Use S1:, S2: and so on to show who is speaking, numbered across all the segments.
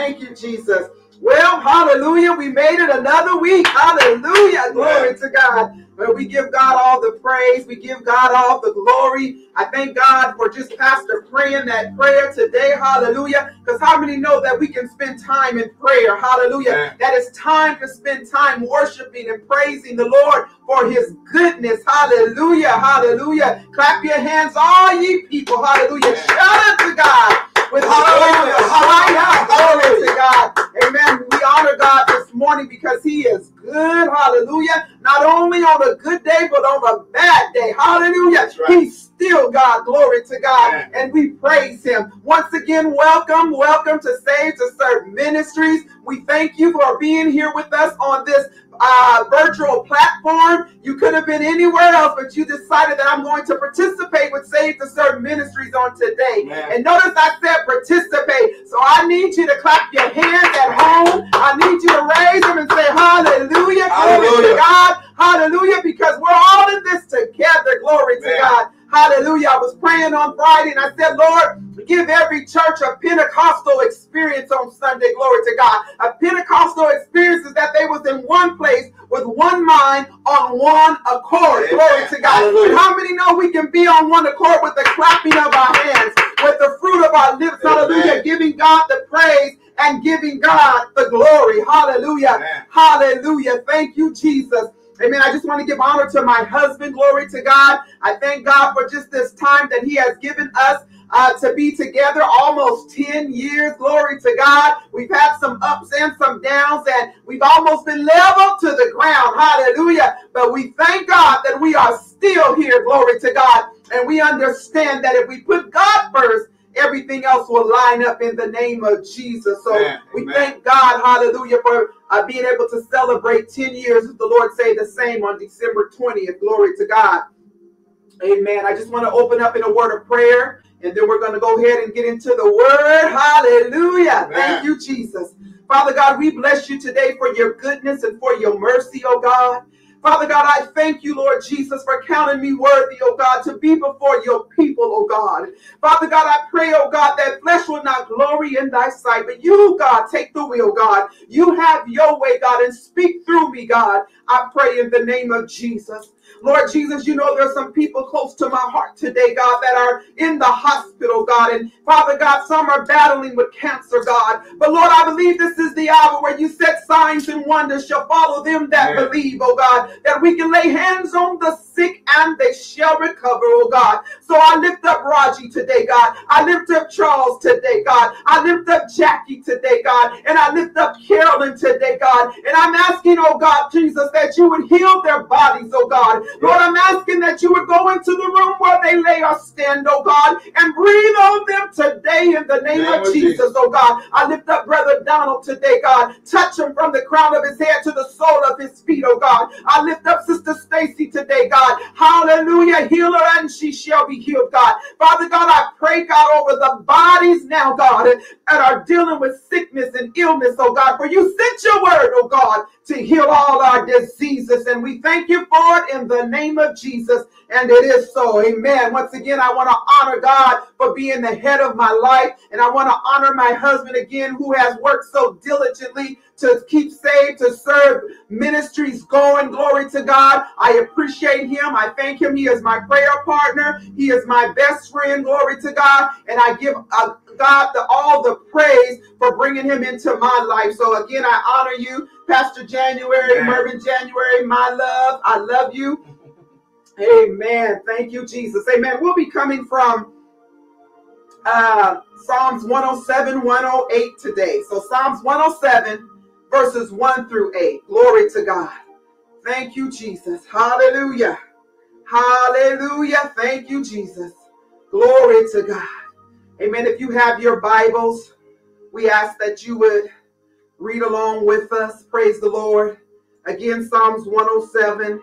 S1: Thank you, Jesus. Well, hallelujah. We made it another week. Hallelujah. Glory to God. But we give God all the praise. We give God all the glory. I thank God for just Pastor praying that prayer today. Hallelujah. Because how many know that we can spend time in prayer? Hallelujah.
S2: Yeah.
S1: That it's time to spend time worshiping and praising the Lord for his goodness. Hallelujah. Hallelujah. Clap your hands, all ye people. Hallelujah. Shout out to God with
S2: Hallelujah.
S1: hallelujah. Glory to God. Amen. We honor God this morning because He is good. Hallelujah. Not only on a good day, but on a bad day. Hallelujah.
S2: Right.
S1: He's still God. Glory to God.
S2: Yeah.
S1: And we praise Him. Once again, welcome. Welcome to Saved to Serve Ministries. We thank you for being here with us on this uh, virtual platform. You could have been anywhere else, but you decided that I'm going to participate with Saved to Serve Ministries on today.
S2: Man.
S1: And notice I said participate. So I need you to clap your hands at home. I need you to raise them and say hallelujah. Glory to
S2: Hallelujah.
S1: God. Hallelujah. Because we're all in this together. Glory to God. Hallelujah. I was praying on Friday and I said, Lord, give every church a Pentecostal experience on Sunday. Glory to God. A Pentecostal experience is that they was in one place with one mind on one accord.
S2: Amen.
S1: Glory to God.
S2: Hallelujah.
S1: How many know we can be on one accord with the clapping of our hands, with the fruit of our lips?
S2: Amen.
S1: Hallelujah. Giving God the praise and giving God the glory. Hallelujah.
S2: Amen.
S1: Hallelujah. Thank you, Jesus. Amen. I just want to give honor to my husband. Glory to God. I thank God for just this time that he has given us uh, to be together almost 10 years. Glory to God. We've had some ups and some downs, and we've almost been leveled to the ground. Hallelujah. But we thank God that we are still here. Glory to God. And we understand that if we put God first, everything else will line up in the name of Jesus. So
S2: Amen.
S1: we
S2: Amen.
S1: thank God, hallelujah, for uh, being able to celebrate 10 years. If the Lord say the same on December 20th. Glory to God. Amen. I just want to open up in a word of prayer, and then we're going to go ahead and get into the word. Hallelujah.
S2: Amen.
S1: Thank you, Jesus. Father God, we bless you today for your goodness and for your mercy, oh God. Father God, I thank you, Lord Jesus, for counting me worthy, oh God, to be before your people, oh God. Father God, I pray, oh God, that flesh will not glory in thy sight, but you, God, take the wheel, God. You have your way, God, and speak through me, God. I pray in the name of Jesus. Lord Jesus, you know there's some people close to my heart today, God, that are in the hospital, God. And Father God, some are battling with cancer, God. But Lord, I believe this is the hour where you said signs and wonders shall follow them that
S2: Amen.
S1: believe, oh God, that we can lay hands on the sick and they shall recover, oh God. So I lift up Raji today, God. I lift up Charles today, God. I lift up Jackie today, God. And I lift up Carolyn today, God. And I'm asking, oh God, Jesus, that you would heal their bodies, oh God. Lord, I'm asking that you would go into the room where they lay or stand, oh God, and breathe on them today in the name, of Jesus. oh God. I lift up Brother Donald today, God. Touch him from the crown of his head to the sole of his feet, oh God. I lift up Sister Stacy today, God. Hallelujah. Heal her and she shall be healed, God. Father God, I pray, God, over the bodies now, God, that are dealing with sickness and illness, oh God. For you sent your word, oh God, to heal all our diseases. And we thank you for it in the name of Jesus. And it is so. Amen. Once again, I want to honor God for being the head of my life. And I want to honor my husband again, who has worked so diligently to keep saved, to serve ministries going. Glory to God. I appreciate him. I thank him. He is my prayer partner. He is my best friend. Glory to God. And I give uh, God the, all the praise for bringing him into my life. So again, I honor you, Pastor January,
S2: Amen.
S1: Mervin January, my love. I love you. Amen. Thank you, Jesus. Amen. We'll be coming from uh, Psalms 107, 108 today. So Psalms 107, verses 1 through 8. Glory to God. Thank you, Jesus. Hallelujah. Hallelujah. Thank you, Jesus. Glory to God. Amen. If you have your Bibles, we ask that you would read along with us. Praise the Lord. Again, Psalms 107.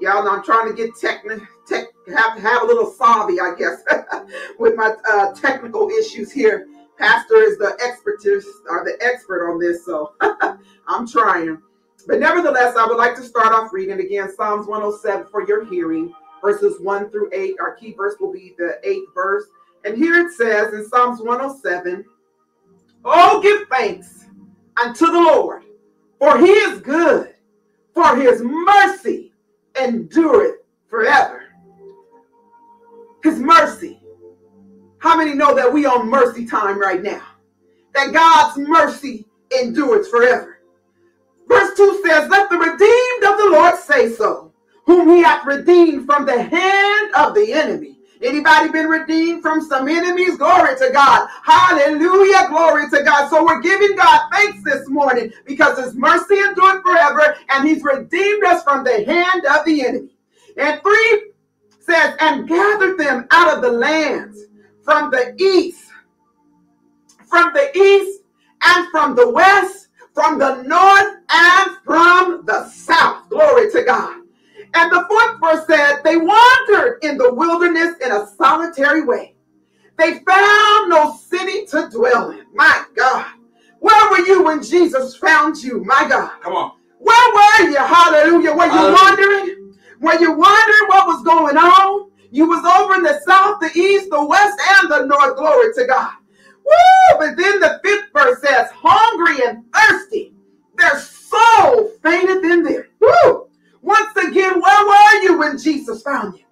S1: Y'all I'm trying to get technical. Tech, have have a little savvy, I guess, with my uh, technical issues here. Pastor is the expertise or the expert on this, so I'm trying. But nevertheless, I would like to start off reading again Psalms 107 for your hearing, verses 1 through 8. Our key verse will be the eighth verse. And here it says in Psalms 107, Oh, give thanks unto the Lord, for he is good, for his mercy endureth forever. His mercy. How many know that we on mercy time right now? That God's mercy endures forever. Verse 2 says, Let the redeemed of the Lord say so, whom he hath redeemed from the hand of the enemy. Anybody been redeemed from some enemies? Glory to God. Hallelujah. Glory to God. So we're giving God thanks this morning because his mercy endures forever and he's redeemed us from the hand of the enemy. And three says, and gathered them out of the lands from the east, from the east and from the west, from the north and from the south. Glory to God. And the fourth verse said, They wandered in the wilderness in a solitary way. They found no city to dwell in. My God. Where were you when Jesus found you? My God.
S2: Come on.
S1: Where were you? Hallelujah. Were you Hallelujah. wondering? Were you wondering what was going on? You was over in the south, the east, the west, and the north. Glory to God. Woo! But then the fifth verse says, hungry and thirsty. Their soul fainted in them. Woo! Once again, where were you when Jesus found you?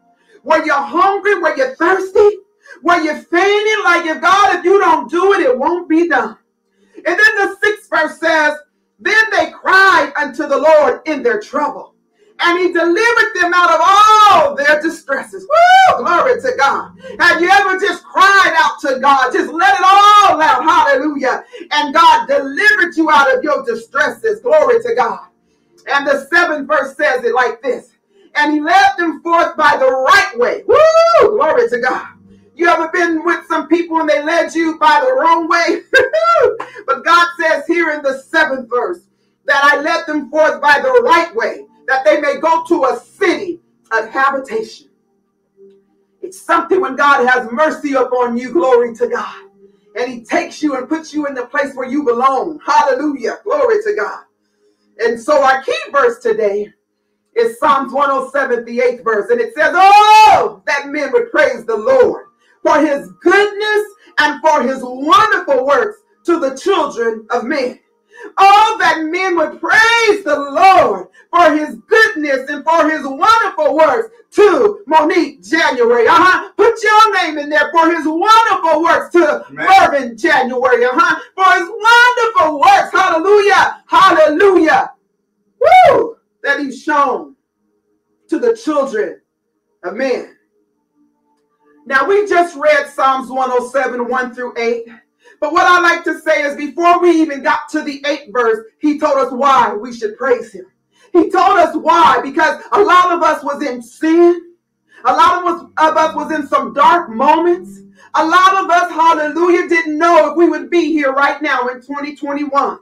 S1: Were you hungry? Were you thirsty? Were you fainting like if God, if you don't do it, it won't be done? And then the sixth verse says, Then they cried unto the Lord in their trouble, and he delivered them out of all their distresses. Woo! Glory to God. Have you ever just cried out to God? Just let it all out. Hallelujah. And God delivered you out of your distresses. Glory to God. And the seventh verse says it like this. And he led them forth by the right way. Woo! Glory to God. You ever been with some people and they led you by the wrong way? but God says here in the seventh verse that I led them forth by the right way, that they may go to a city of habitation. It's something when God has mercy upon you, glory to God. And he takes you and puts you in the place where you belong. Hallelujah. Glory to God. And so our key verse today is Psalms 107, the eighth verse. And it says, Oh, that men would praise the Lord for his goodness and for his wonderful works to the children of men. Oh, that men would praise the Lord for his goodness and for his wonderful works to Monique January. Uh-huh. Put your name in there for his wonderful works to Mervin January. Uh-huh. For his wonderful works. Hallelujah. Hallelujah. Woo! That he's shown to the children of men. Now we just read Psalms 107, 1 through 8. But what I like to say is before we even got to the eighth verse, he told us why we should praise him. He told us why, because a lot of us was in sin. A lot of us, of us was in some dark moments. A lot of us, hallelujah, didn't know if we would be here right now in 2021.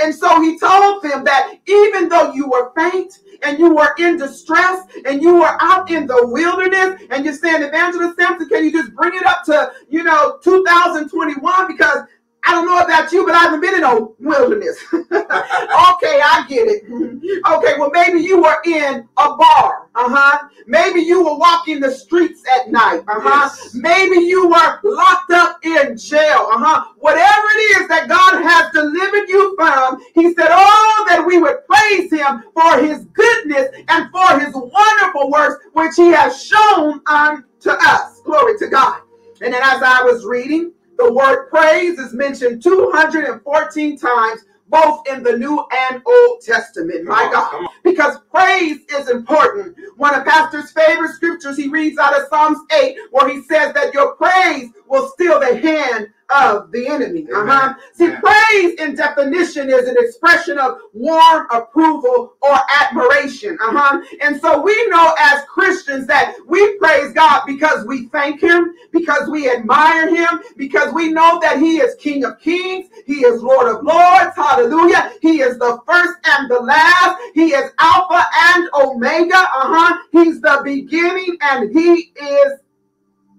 S1: And so he told them that even though you were faint and you were in distress and you were out in the wilderness and you're saying, Evangelist Sampson, can you just bring it up to, you know, 2021? Because I don't know about you, but I haven't been in a wilderness. okay, I get it. Okay, well, maybe you were in a bar. Uh huh. Maybe you were walking the streets at night. Uh huh. Yes. Maybe you were locked up in jail. Uh huh. Whatever it is that God has delivered you from, He said, Oh, that we would praise Him for His goodness and for His wonderful works, which He has shown unto us. Glory to God. And then as I was reading, the word praise is mentioned 214 times, both in the New and Old Testament. My on, God. Because praise is important. One of Pastor's favorite scriptures he reads out of Psalms 8, where he says that your praise will steal the hand of the enemy. Uh-huh. See, Amen. praise in definition is an expression of warm approval or admiration. Uh-huh. And so we know as Christians that we praise God because we thank Him, because we admire Him, because we know that He is King of Kings, He is Lord of Lords. Hallelujah. He is the first and the last. He is Alpha and Omega. Uh-huh. He's the beginning and He is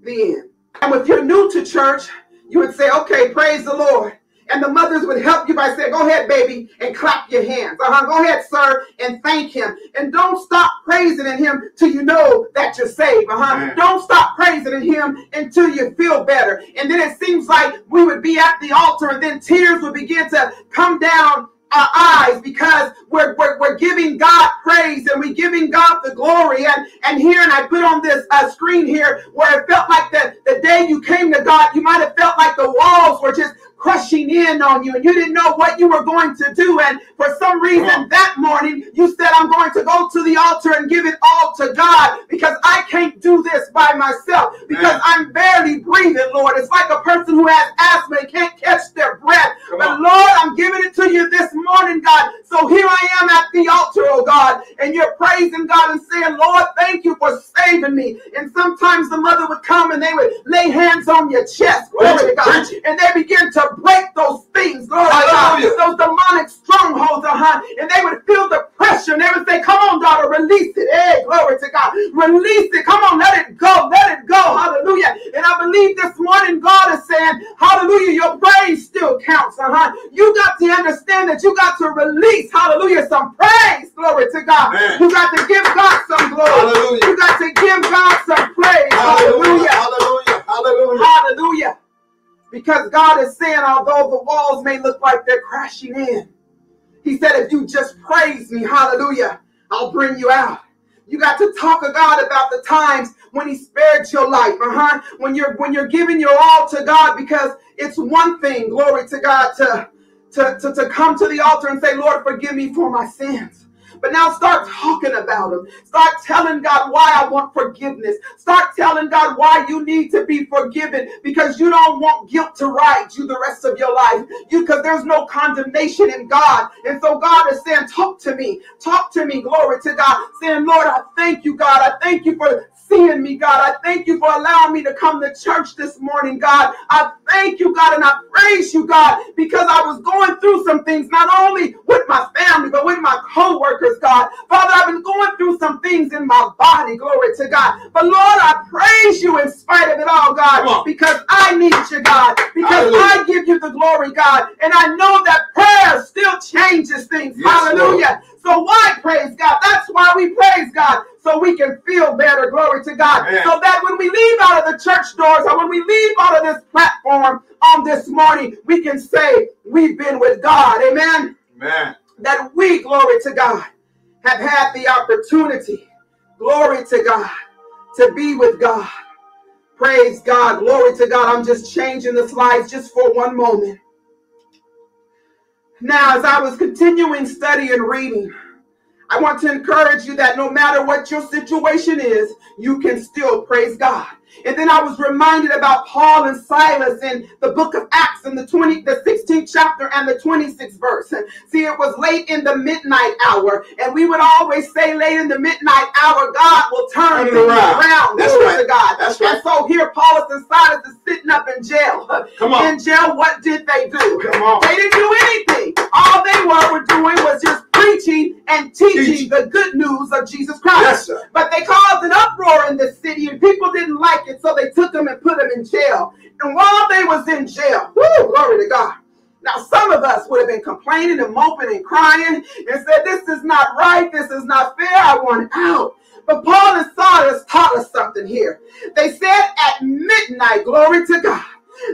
S1: the end. And if you're new to church, you would say, okay, praise the Lord. and the mothers would help you by saying, Go ahead, baby, and clap your hands. Uh-huh. Go ahead, sir, and thank him. And don't stop praising in him till you know that you're saved. Uh-huh. Don't stop praising in him until you feel better. And then it seems like we would be at the altar, and then tears would begin to come down our eyes because we're, we're, we're giving God praise and we're giving God the glory. And, and here, and I put on this uh, screen here where it felt like the, the day you came to God, you might have felt like the walls were just crushing in on you and you didn't know what you were going to do. And for some reason that morning you said, I'm going to go to the altar and give it all to God because I can't do this by myself because I'm barely breathing, Lord. It's like a person who has asthma and can't catch their breath. But. Lord, I'm giving it to you this morning, God. So here I am at the altar, oh God, and you're praising God and saying, Lord, thank you for saving me. And sometimes the mother would come and they would lay hands on your chest, glory to God, and they begin to break those things, Lord God, those demonic strongholds, uh-huh, and they would feel the pressure and they would say, Come on, daughter, release it. Hey, glory to God. Release it. Come on, let it go. Let it go. Hallelujah. And I believe this morning God is saying, Hallelujah, your praise still counts. Uh-huh. You got to understand that you got to release, hallelujah, some praise. Glory to God. You got to give God some glory. Hallelujah. You got to give God some praise. Hallelujah. Hallelujah. Because God is saying, although the walls may look like they're crashing in, He said, if you just praise me, hallelujah, I'll bring you out. You got to talk to God about the times when He spared your life, uh-huh. When you're when you're giving your all to God, because it's one thing, glory to God, to to, to, to come to the altar and say, Lord, forgive me for my sins. But now start talking about them. Start telling God why I want forgiveness. Start telling God why you need to be forgiven because you don't want guilt to ride you the rest of your life. You because there's no condemnation in God. And so God is saying, Talk to me. Talk to me. Glory to God. Saying, Lord, I thank you, God. I thank you for seeing me, God. I thank you for allowing me to come to church this morning, God. I thank you, God, and I praise you, God, because I was going through some things, not only with my family, but with my co-workers, God. Father, I've been going through some things in my body, glory to God. But Lord, I praise you in spite of it all, God, because I need you, God, because Hallelujah. I give you the glory, God. And I know that prayer still changes things. Yes, Hallelujah. Lord. So why praise God? That's why we praise God. So we can feel better. Glory to God. Amen. So that when we leave out of the church doors or when we leave out of this platform on this morning, we can say we've been with God. Amen. Amen. That we, glory to God, have had the opportunity, glory to God, to be with God. Praise God. Glory to God. I'm just changing the slides just for one moment. Now, as I was continuing studying and reading, I want to encourage you that no matter what your situation is, you can still praise God. And then I was reminded about Paul and Silas in the book of Acts in the 20, the 16th chapter and the 26th verse. See, it was late in the midnight hour, and we would always say late in the midnight hour, God will turn things around. around. That's Glory right. to God. That's right. And so here Paul and Silas is sitting up in jail. Come on. In jail, what did they do? Come on. They didn't do anything. All they were, were doing was just preaching and teaching Teach. the good news of Jesus Christ. Yes. But they caused an uproar in the city, and people didn't like it, so they took them and put them in jail. And while they was in jail, whoo, glory to God. Now, some of us would have been complaining and moping and crying and said, This is not right. This is not fair. I want out. But Paul and Silas taught us something here. They said at midnight, glory to God,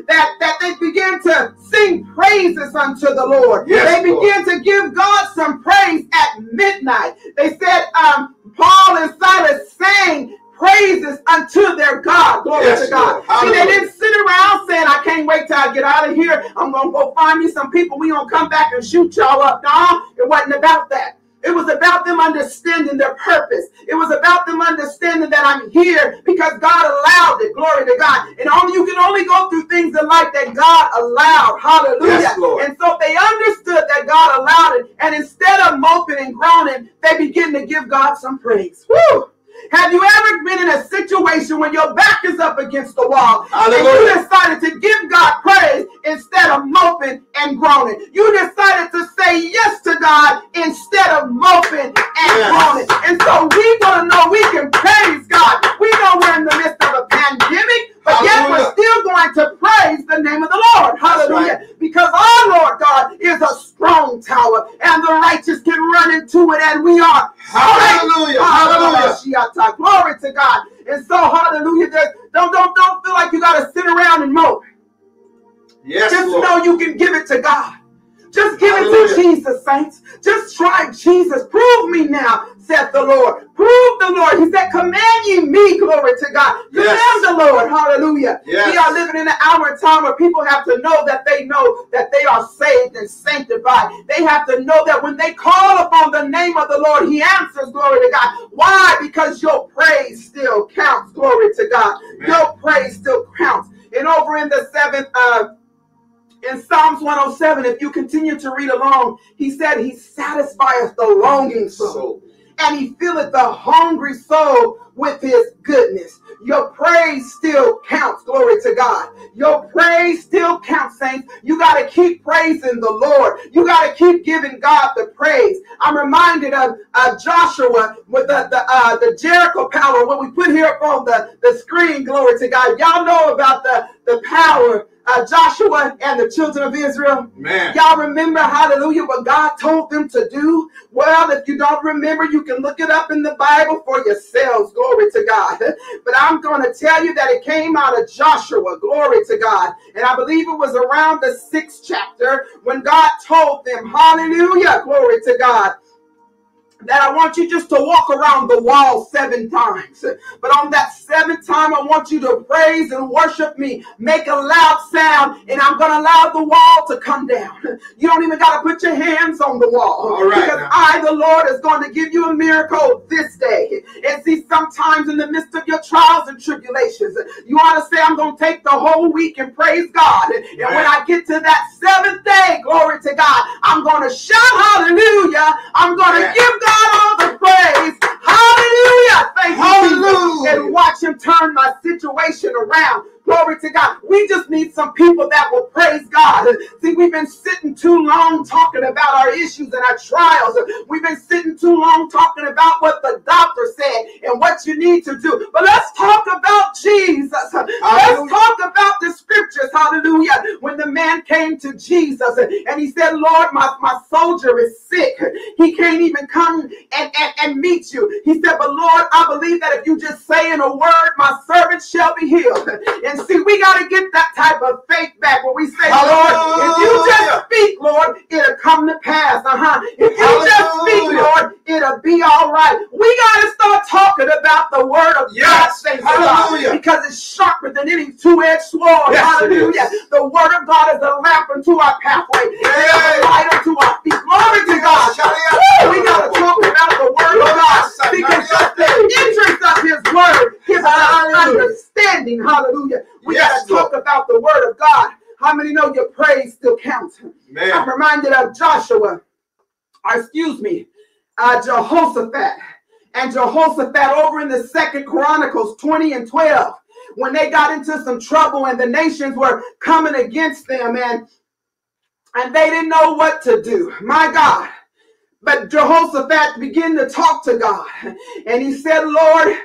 S1: that, that they began to sing praises unto the Lord. Yes, they began to give God some praise at midnight. They said, um, Paul and Silas sang praises unto their God. Glory yes, to God. See, they didn't sit around saying, I can't wait till I get out of here. I'm going to go find me some people. We going to come back and shoot y'all up. No, it wasn't about that. It was about them understanding their purpose. It was about them understanding that I'm here because God allowed it. Glory to God. And only you can only go through things in life that God allowed. Hallelujah. Yes, and so they understood that God allowed it. And instead of moping and groaning, they begin to give God some praise. Woo! Have you ever been in a situation when your back is up against the wall Hallelujah. and you decided to give God praise instead of moping and groaning? You decided to say yes to God instead of moping and yes. groaning. And so we want to know we can praise God. We know we're in the midst of a pandemic, but yet we're still going to praise the name of the Lord. Hallelujah. Right. Because our Lord God is a strong tower and the righteous can run into it and we are. Hallelujah. Hallelujah. Hallelujah. Glory to God. And so hallelujah. Don't, don't, don't feel like you got to sit around and mope.
S2: Yes,
S1: Just
S2: Lord.
S1: know you can give it to God. Just give Hallelujah. it to Jesus, saints. Just try Jesus. Prove me now saith the Lord. Prove the Lord. He said, Command ye me, glory to God. Command
S2: Yes.
S1: the Lord. Hallelujah.
S2: Yes.
S1: We are living in an hour and time where people have to know that they know that they are saved and sanctified. They have to know that when they call upon the name of the Lord, He answers, glory to God. Why? Because your praise still counts, glory to God.
S2: Amen.
S1: Your praise still counts. And over in the seventh, uh, in Psalms 107, if you continue to read along, he said, He satisfieth the longing soul,
S2: So,
S1: and He filleth the hungry soul with His goodness. Your praise still counts. Glory to God. Your praise still counts, saints. You got to keep praising the Lord. You got to keep giving God the praise. I'm reminded of uh, Joshua with the the, uh, the Jericho power. What we put here up on the, the screen. Glory to God. Y'all know about the, the power. Uh, Joshua and the children of Israel.
S2: man.
S1: Y'all remember, hallelujah, what God told them to do? Well, if you don't remember, you can look it up in the Bible for yourselves. Glory to God. But I'm going to tell you that it came out of Joshua. Glory to God. And I believe it was around the sixth chapter when God told them, hallelujah, glory to God that I want you just to walk around the wall seven times. But on that seventh time, I want you to praise and worship me. Make a loud sound, and I'm going to allow the wall to come down. You don't even got to put your hands on the wall.
S2: All right
S1: because. I, the Lord, is going to give you a miracle this day. And see, sometimes in the midst of your trials and tribulations, you ought to say, I'm going to take the whole week and praise God. And when I get to that seventh day, glory to God, I'm going to shout hallelujah. I'm going to
S2: Yeah.
S1: give God all the praise. Hallelujah. Thank you,
S2: Hallelujah.
S1: And watch him turn my situation around. Glory to God. We just need some people that will praise God. See, we've been sitting too long talking about our issues and our trials. We've been sitting too long talking about what the doctor said and what you need to do. But let's talk about Jesus. Let's talk about the scriptures. Hallelujah. When the man came to Jesus and he said, Lord, my, my soldier is sick. He can't even come and, and, and meet you. He said, But Lord, I believe that if you just say in a word, my servant shall be healed. And see, we got to get that type of faith back where we say, Lord, if you just speak, Lord, it'll come to pass. Uh-huh. If you just speak, Lord, it'll be all right. We got to start talking about the word of
S2: Yes.
S1: God, of God,
S2: Hallelujah.
S1: because it's sharper than any two-edged sword.
S2: Yes,
S1: Hallelujah. The word of God is a lamp unto our pathway, and
S2: Yes.
S1: a light unto our feet. Glory to God. Woo! We got to talk about the word of God because just the entrance of his word gives us
S2: Hallelujah.
S1: Understanding. Hallelujah. We
S2: Yes,
S1: got to talk about the word of God. How many know your praise still counts? I'm reminded of Joshua, or excuse me, uh, Jehoshaphat. And Jehoshaphat over in the second Chronicles 20 and 12, when they got into some trouble and the nations were coming against them and, and they didn't know what to do. My God. But Jehoshaphat began to talk to God. And he said, Lord,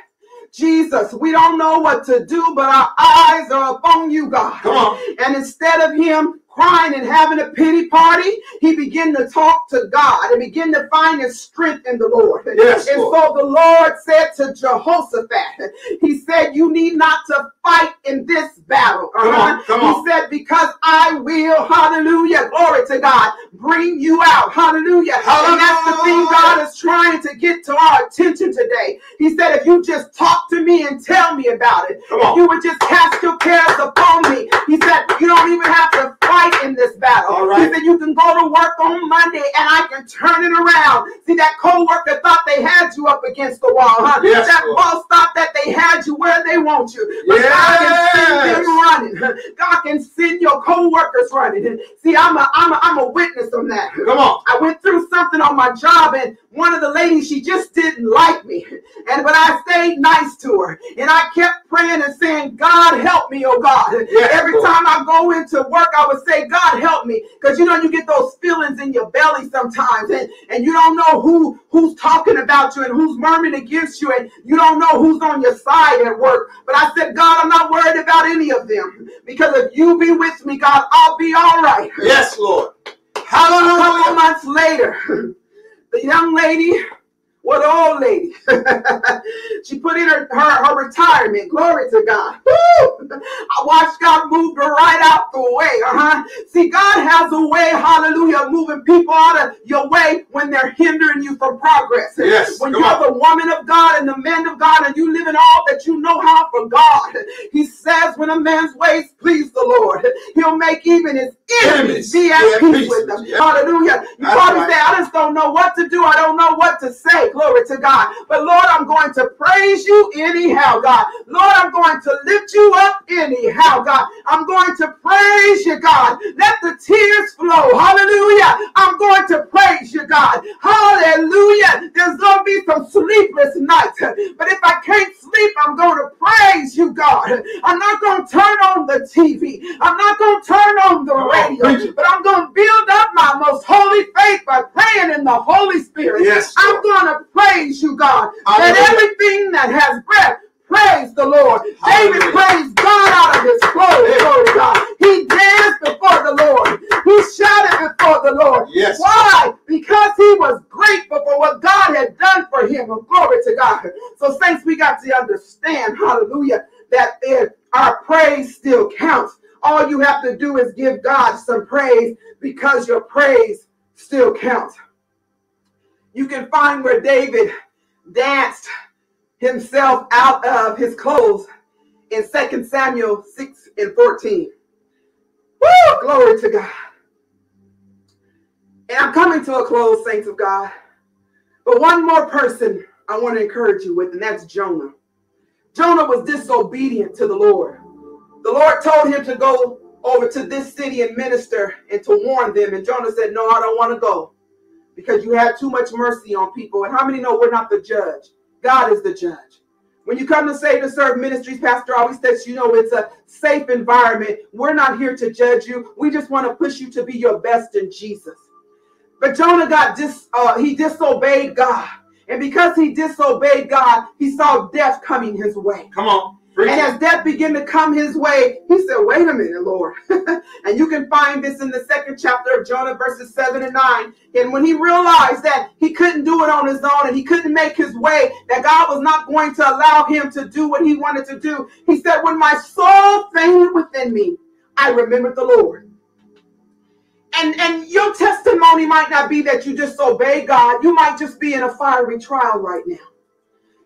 S1: Jesus, we don't know what to do, but our eyes are upon you, God.
S2: Come on.
S1: And instead of him crying and having a pity party, he began to talk to God and begin to find his strength in the Lord.
S2: Yes,
S1: and
S2: Lord.
S1: so the Lord said to Jehoshaphat, He said, You need not to fight in this battle.
S2: Come
S1: Uh-huh.
S2: on, come on.
S1: He said, Because I will, hallelujah, glory to God, bring you out. Hallelujah. And that's the thing God is trying to get to our attention today. He said, If you just talk to me and tell me about it, if
S2: on.
S1: you would just cast your cares upon me, He said, You don't even have to fight in this battle.
S2: All right.
S1: He said, You can go to work on Monday and I can turn it around. See, that co worker thought they had you up against the wall, huh?
S2: Yes,
S1: that
S2: Lord.
S1: boss thought that they had you where they want you. But God can send them running. God can send your co-workers running. See, I'm a I'm a I'm a witness on that.
S2: Come on.
S1: I went through something on my job, and one of the ladies, she just didn't like me. And but I stayed nice to her. And I kept praying and saying, God help me, oh God.
S2: Yes,
S1: Every
S2: Lord.
S1: time I go into work, I say, God help me. Because you know, you get those feelings in your belly sometimes, and, and you don't know who who's talking about you and who's murmuring against you, and you don't know who's on your side at work. But I said, God, I'm not worried about any of them. Because if you be with me, God, I'll be all right.
S2: Yes, Lord. Hallelujah.
S1: A couple months later, the young lady What old lady? she put in her, her, her retirement. Glory to God. Woo! I watched God move her right out the way. Uh-huh. See, God has a way, hallelujah, moving people out of your way when they're hindering you from progress.
S2: Yes,
S1: When you're
S2: on.
S1: the woman of God and the man of God and you live in all that you know how for God. He says when a man's ways please the Lord, he'll make even his enemies be at peace with them.
S2: you.
S1: Hallelujah. You
S2: That's
S1: probably
S2: right.
S1: say, I just don't know what to do. I don't know what to say. Glory to God. But Lord, I'm going to praise you anyhow, God. Lord, I'm going to lift you up anyhow, God. I'm going to praise you, God. Let the tears flow. Hallelujah. I'm going to praise you, God. Hallelujah. There's going to be some sleepless nights. But if I can't sleep, I'm going to praise you, God. I'm not going to turn on the TV. I'm not going to turn on the radio. But I'm going to build up my most holy faith by praying in the Holy Spirit.
S2: Yes,
S1: I'm going to praise you, God.
S2: Hallelujah.
S1: everything that has breath praise the Lord. David praised God out of his clothes. Glory to God. He danced before the Lord. He shouted before the Lord.
S2: Yes.
S1: Why? Because he was grateful for what God had done for him. And glory to God. So, saints, we got to understand, hallelujah, that if our praise still counts. All you have to do is give God some praise because your praise still counts. You can find where David danced himself out of his clothes in 2 Samuel 6 and 14. Woo! Glory to God. And I'm coming to a close, saints of God. But one more person I want to encourage you with, and that's Jonah. Jonah was disobedient to the Lord. The Lord told him to go over to this city and minister and to warn them. And Jonah said, No, I don't want to go because you have too much mercy on people. And how many know we're not the judge? God is the judge. When you come to Saved to Serve Ministries, Pastor always says, you know, it's a safe environment. We're not here to judge you. We just want to push you to be your best in Jesus. But Jonah got dis, uh, he disobeyed God. And because he disobeyed God, he saw death coming his way.
S2: Come on. Preach
S1: And
S2: it.
S1: as death began to come his way, he said, Wait a minute, Lord. and you can find this in the second chapter of Jonah, verses 7 and 9. And when he realized that he couldn't do it on his own and he couldn't make his way, that God was not going to allow him to do what he wanted to do, he said, When my soul fainted within me, I remembered the Lord. And, and your testimony might not be that you disobey God. You might just be in a fiery trial right now.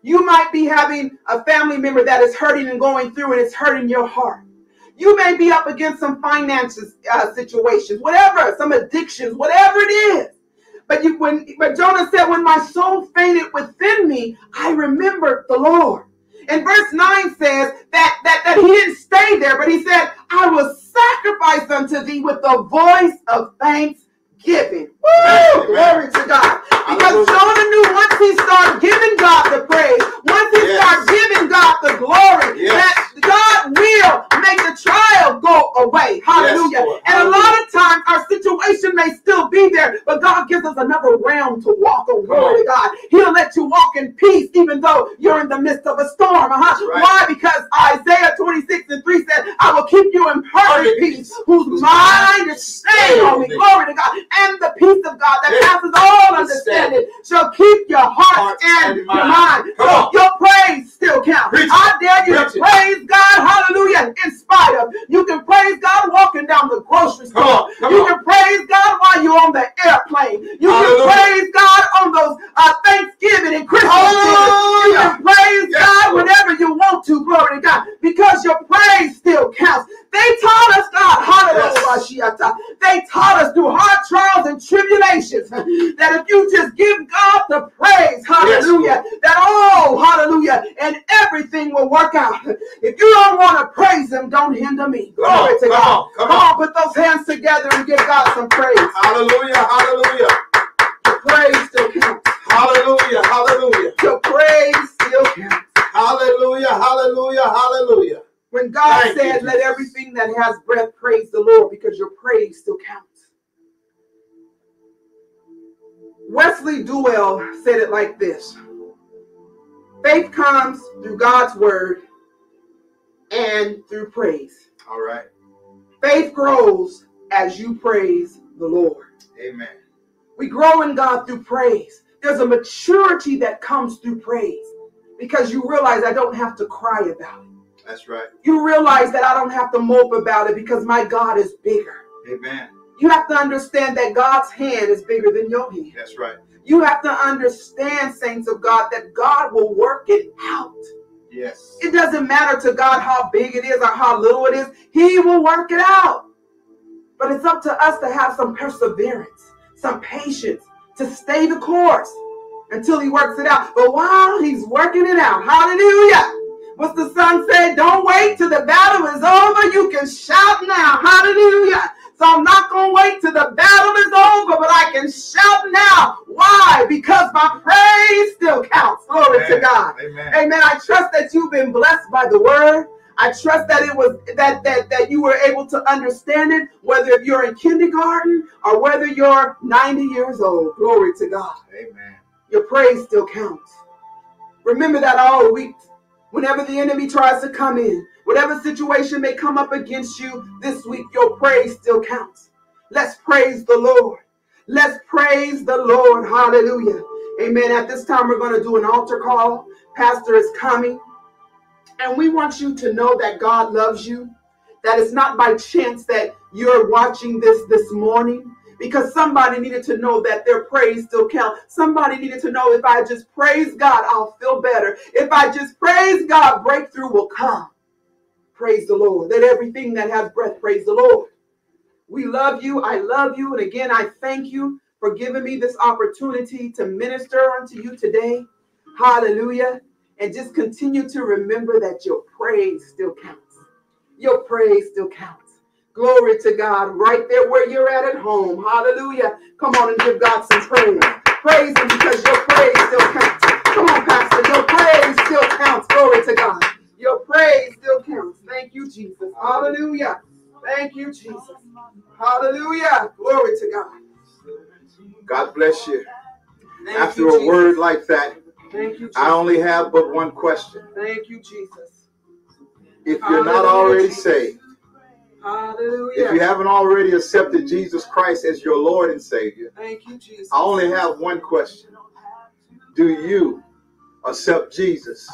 S1: You might be having a family member that is hurting and going through and it's hurting your heart. You may be up against some finances uh, situations, whatever, some addictions, whatever it is. But you, when but Jonah said, when my soul fainted within me, I remembered the Lord. And verse 9 says that, that, that he didn't stay there, but he said, I will sacrifice unto thee with the voice of thanksgiving. Woo! Glory to God. Because Jonah knew once he started giving God the praise, once he
S2: Yes.
S1: started giving God the glory,
S2: Yes.
S1: that God will make the trial go away. Hallelujah.
S2: Lord.
S1: and a lot of times may still be there, but God gives us another realm to walk on. Glory to God. He'll let you walk in peace even though you're in the midst of a storm. Uh-huh.
S2: Right.
S1: Why? Because Isaiah 26 and 3 said, I will keep you in perfect peace,
S2: peace.
S1: whose mind is stayed on me. Glory to God. And the peace of God that passes all
S2: Understanding.
S1: shall keep your heart and your
S2: mind.
S1: So your praise still counts. I dare you to praise God, hallelujah, in spite of. You can praise God walking down the grocery store.
S2: Come on, come
S1: you can praise God while you're on the airplane. You
S2: Hallelujah.
S1: can praise God on those uh, Thanksgiving and Christmas dinners. You can praise
S2: Yes,
S1: God whenever you want to, glory to God, because your praise still counts. They taught us, God, hallelujah. They taught us through hard trials and tribulations that if you just give God the praise, hallelujah, that all, hallelujah, and everything will work out. If you don't want to praise Him, don't hinder me. Glory to
S2: come
S1: God.
S2: on, come
S1: Come
S2: on.
S1: on, put those hands together and give God some praise.
S2: Hallelujah. Hallelujah.
S1: Your praise still counts.
S2: Hallelujah. Hallelujah.
S1: Your praise still counts.
S2: Hallelujah. Hallelujah. Hallelujah.
S1: God
S2: Thank you,
S1: said, Let everything that has breath praise the Lord, because your praise still counts. Wesley Duewel said it like this Faith comes through God's word and through praise.
S2: All right.
S1: Faith grows as you praise the Lord.
S2: Amen.
S1: We grow in God through praise. There's a maturity that comes through praise because you realize I don't have to cry about it.
S2: That's right.
S1: You realize that I don't have to mope about it because my God is bigger.
S2: Amen.
S1: You have to understand that God's hand is bigger than your hand.
S2: That's right.
S1: You have to understand, saints of God, that God will work it out.
S2: Yes.
S1: It doesn't matter to God how big it is or how little it is, He will work it out. But it's up to us to have some perseverance, some patience, to stay the course until He works it out. But while He's working it out, hallelujah. What's the song said? Don't wait till the battle is over. You can shout now. Hallelujah. So I'm not going to wait till the battle is over, but I can shout now. Why? Because my praise still counts. Glory to God.
S2: Amen.
S1: Amen. I trust that you've been blessed by the word. I trust that it was that that that you were able to understand it, whether if you're in kindergarten or whether you're 90 years old. Glory to God.
S2: Amen.
S1: Your praise still counts. Remember that all week. Whenever the enemy tries to come in, whatever situation may come up against you this week, your praise still counts. Let's praise the Lord. Let's praise the Lord. Hallelujah. Amen. At this time, we're going to do an altar call. Pastor is coming. And we want you to know that God loves you. That it's not by chance that you're watching this this morning because somebody needed to know that their praise still counts. Somebody needed to know if I just praise God, I'll feel better. If I just praise God, breakthrough will come. Praise the Lord. Let everything that has breath praise the Lord. We love you. I love you. And again, I thank you for giving me this opportunity to minister unto you today. Hallelujah. And just continue to remember that your praise still counts. Your praise still counts. Glory to God. Right there where you're at at home. Hallelujah. Come on and give God some praise. Praise Him because your praise still counts. Come on, Pastor. Your praise still counts. Glory to God. Your praise still counts. Thank you, Jesus. Hallelujah. Thank you, Jesus. Hallelujah. Glory to God.
S2: God bless you.
S1: Thank
S2: After
S1: you,
S2: a
S1: Jesus.
S2: word like that,
S1: Thank you, Jesus.
S2: I only have but one question.
S1: Thank you, Jesus.
S2: If you're not already
S1: Jesus.
S2: saved,
S1: Hallelujah.
S2: if you haven't already accepted Jesus Christ as your Lord and Savior,
S1: Thank you, Jesus.
S2: I only have one question. Do you accept Jesus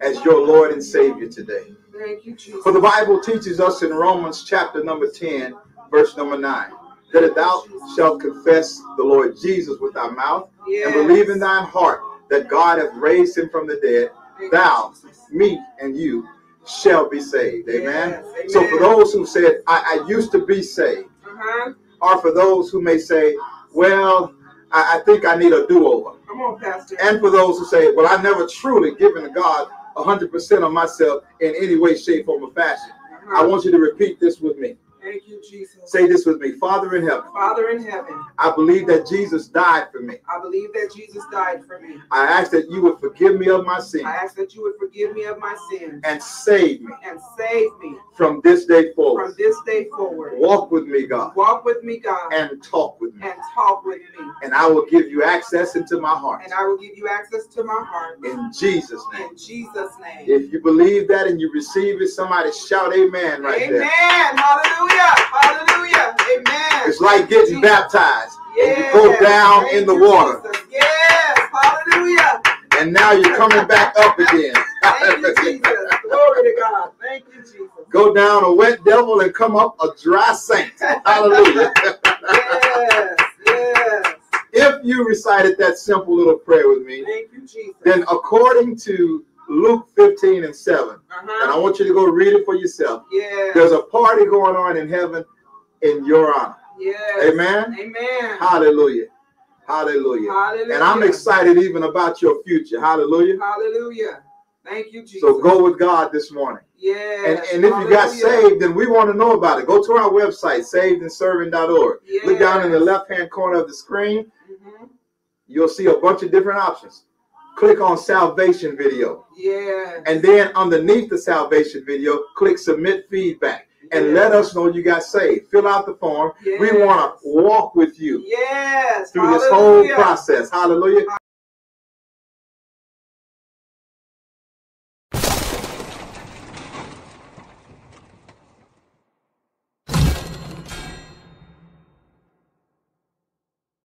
S2: as your Lord and Savior today?
S1: Thank you, Jesus.
S2: For the Bible teaches us in Romans chapter number 10, verse number 9, that if thou shalt confess the Lord Jesus with thy mouth
S1: Yes.
S2: and believe in thine heart that God hath raised him from the dead, thou, me, and you shall be saved. Amen.
S1: Yes,
S2: So for those who said, I, I used to be saved,
S1: Uh-huh.
S2: or for those who may say, well, I, I think I need a do-over.
S1: Come on, Pastor.
S2: And for those who say, well, I never truly given to God 100% of myself in any way, shape, form, or fashion. I
S1: Uh-huh.
S2: want you to repeat this with me.
S1: Thank you, Jesus.
S2: Say this with me. Father in heaven,
S1: Father in heaven,
S2: I believe that Jesus died for me.
S1: I believe that Jesus died for me.
S2: I ask that you would forgive me of my sins
S1: I ask that you would forgive me of my sins
S2: and save me
S1: and save me
S2: from this day forward.
S1: from this day forward.
S2: Walk with me, God,
S1: Walk with me, God,
S2: and talk with me.
S1: and talk with me.
S2: And I will give you access into my heart.
S1: And I will give you access to my heart.
S2: In Jesus' name.
S1: In Jesus' name.
S2: If you believe that and you receive it, somebody shout amen right
S1: Amen.
S2: there.
S1: Hallelujah. Hallelujah. Amen.
S2: It's like getting baptized. And you go down
S1: Thank
S2: in the water.
S1: Jesus. Yes. Hallelujah.
S2: And now you're coming back up again.
S1: Thank you, Jesus. Glory to God. Thank you, Jesus.
S2: Go down a wet devil and come up a dry saint. Hallelujah.
S1: Yes. Yes.
S2: if you recited that simple little prayer with me,
S1: Thank you, Jesus.
S2: then according to Luke 15 and 7, and I want you to go read it for yourself.
S1: Yes.
S2: There's a party going on in heaven in your honor.
S1: Yes.
S2: Amen.
S1: Amen.
S2: Hallelujah. Hallelujah.
S1: Hallelujah.
S2: And I'm excited even about your future. Hallelujah.
S1: Hallelujah. Thank you, Jesus.
S2: So go with God this morning.
S1: Yeah.
S2: And, and if you got saved, then we want to know about it. Go to our website, savedandserving.org. Look down in the left hand corner of the screen.
S1: Mm -hmm.
S2: You'll see a bunch of different options. Click on salvation video.
S1: Yeah.
S2: And then underneath the salvation video, click submit feedback. And
S1: Yes.
S2: let us know you got saved. Fill out the form. We want to walk with you
S1: Yes.
S2: through this whole process. Hallelujah.